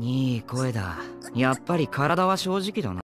いい声だ。やっぱり体は正直だな。